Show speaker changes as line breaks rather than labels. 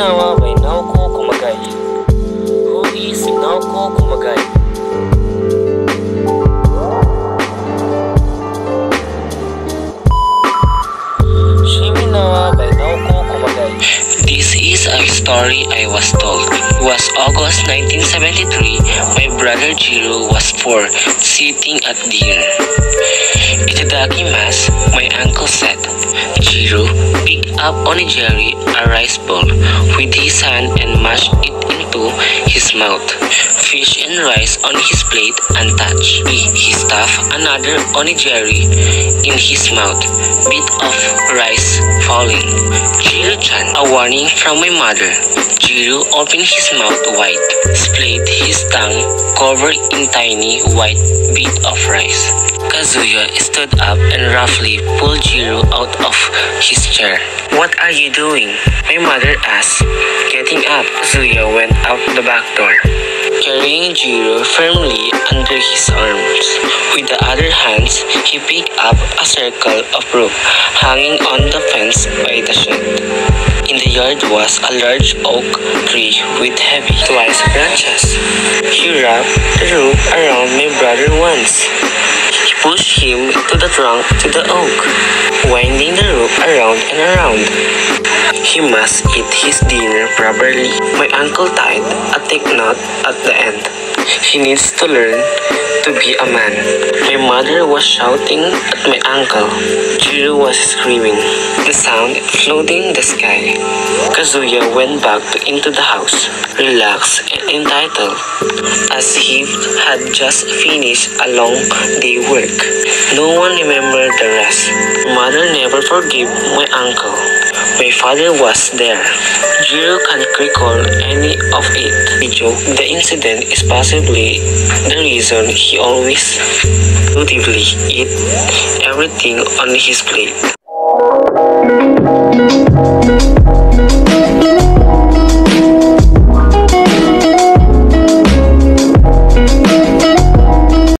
Nawa by Naoko Kumagai. Who is Naoko Kumagai? Shimenawa by Naoko Kumagai.
This is a story I was told. It was August 1973. My brother Jiro was four, sitting at dinner. Itadakimasu, my uncle said. Jiro picked up onigiri, a rice ball, with his hand and mashed it into his mouth. Fish and rice on his plate and untouched. He stuffed another onigiri in his mouth, bit of rice falling. Jiro-chan, a warning from my mother. Jiro opened his mouth wide, split his tongue, covered in tiny white bit of rice. Kazuya stood up and roughly pulled Jiro out of his chair. What are you doing? My mother asked. Getting up, Kazuya went out the back door, carrying Jiro firmly under his arms. With the other hands, he picked up a circle of rope hanging on the fence by the shed. In the yard was a large oak tree with heavy twice branches. He wrapped the rope around my brother once. Him to the trunk to the oak, winding the rope around and around. He must eat his dinner properly. My uncle tied a thick knot at the end. He needs to learn to be a man. My mother was shouting at my uncle. Jiro was screaming, the sound flooding the sky. Kazuya went back into the house, relaxed and entitled, as he had just finished a long day work. No one remembered the rest. Mother never forgave my uncle. My father was there. Jiro can't recall any of it. He the incident is possibly the reason he always dutifully eat everything on his plate.